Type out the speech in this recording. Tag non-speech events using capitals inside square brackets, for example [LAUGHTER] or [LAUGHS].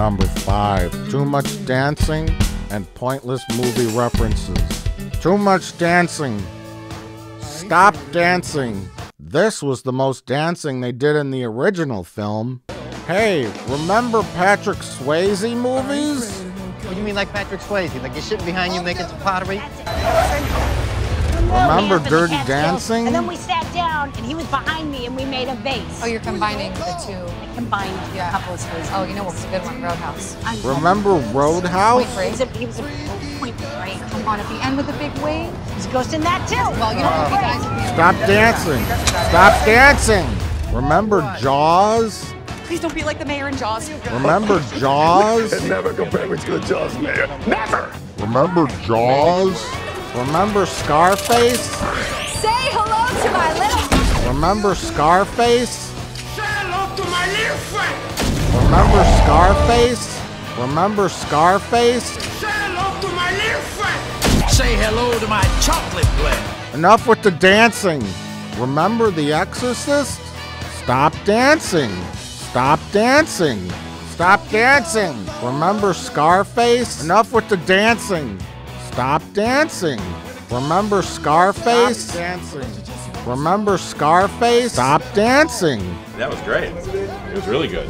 Number five, too much dancing and pointless movie references. Too much dancing. Stop dancing. This was the most dancing they did in the original film. Hey, remember Patrick Swayze movies? What do you mean like Patrick Swayze? Like you're sitting behind you making some pottery? Remember We Dirty the Dancing? And then we sat down, and he was behind me, and we made a vase. Oh, you're combining the two. I combined Yeah. a couple of stories. Oh, you know what was a good one? Roadhouse. I- Remember Roadhouse? Point He was a, he was a point break. Come on, at the end with the big wave. He's a ghost in that too. Well, you don't know if you guys Stop dancing. Stop dancing. Remember Jaws? Please don't be like the mayor in Jaws. Remember Jaws? [LAUGHS] Never compare me to the Jaws mayor. Never! Remember Jaws? Remember Scarface? Say hello to my little. Remember Scarface? Say hello to my little friend! Remember Scarface? Remember Scarface? Say hello to my little friend! Say hello to my chocolate blend. Enough with the dancing. Remember The Exorcist? Stop dancing. Stop dancing. Stop dancing. Remember Scarface? Enough with the dancing. Stop dancing. Remember Scarface? Stop dancing. Remember Scarface? Stop dancing. That was great. It was really good.